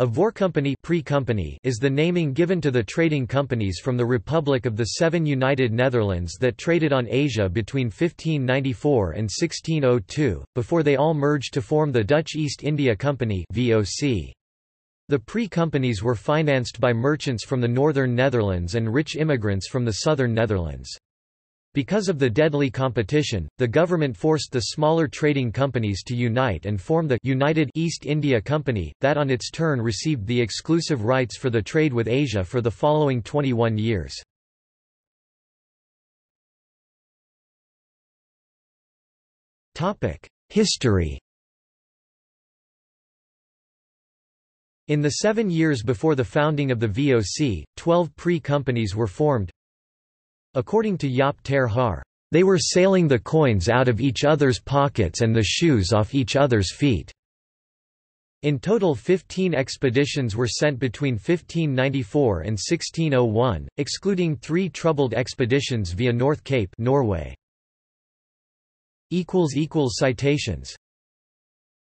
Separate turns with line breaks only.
A voorcompagnie pre-company is the naming given to the trading companies from the Republic of the Seven United Netherlands that traded on Asia between 1594 and 1602, before they all merged to form the Dutch East India Company. The pre-companies were financed by merchants from the northern Netherlands and rich immigrants from the southern Netherlands. Because of the deadly competition, the government forced the smaller trading companies to unite and form the United East India Company, that on its turn received the exclusive rights for the trade with Asia for the following 21 years. History In the seven years before the founding of the VOC, 12 pre-companies were formed, According to Jaap ter Haar, they were sailing the coins out of each other's pockets and the shoes off each other's feet. In total 15 expeditions were sent between 1594 and 1601, excluding three troubled expeditions via North Cape Norway. Citations